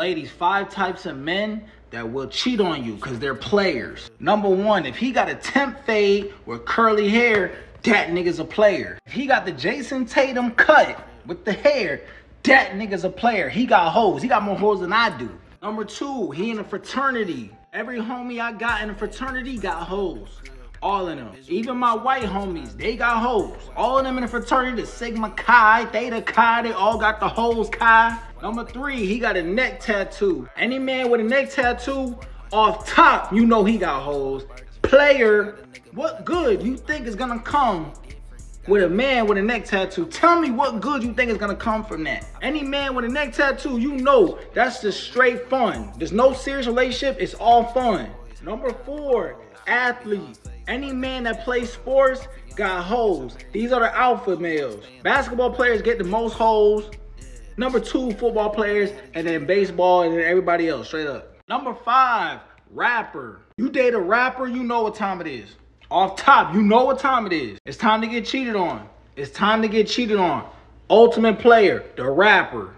Ladies, five types of men that will cheat on you because they're players. Number one, if he got a temp fade with curly hair, that nigga's a player. If he got the Jayson Tatum cut with the hair, that nigga's a player. He got hoes. He got more hoes than I do. Number two, he in a fraternity. Every homie I got in a fraternity got hoes. All of them. Even my white homies, they got hoes. All of them in the fraternity, the Sigma Chi, Theta Chi, they all got the hoes Chi. Number three, he got a neck tattoo. Any man with a neck tattoo, off top, you know he got holes. Player, what good you think is gonna come with a man with a neck tattoo. Tell me what good you think is gonna come from that. Any man with a neck tattoo, you know that's just straight fun. There's no serious relationship, it's all fun. Number four, athlete. Any man that plays sports got hoes. These are the alpha males. Basketball players get the most hoes. Number two, football players, and then baseball, and then everybody else, straight up. Number five, rapper. You date a rapper, you know what time it is. Off top, you know what time it is. It's time to get cheated on. It's time to get cheated on. Ultimate player, the rapper.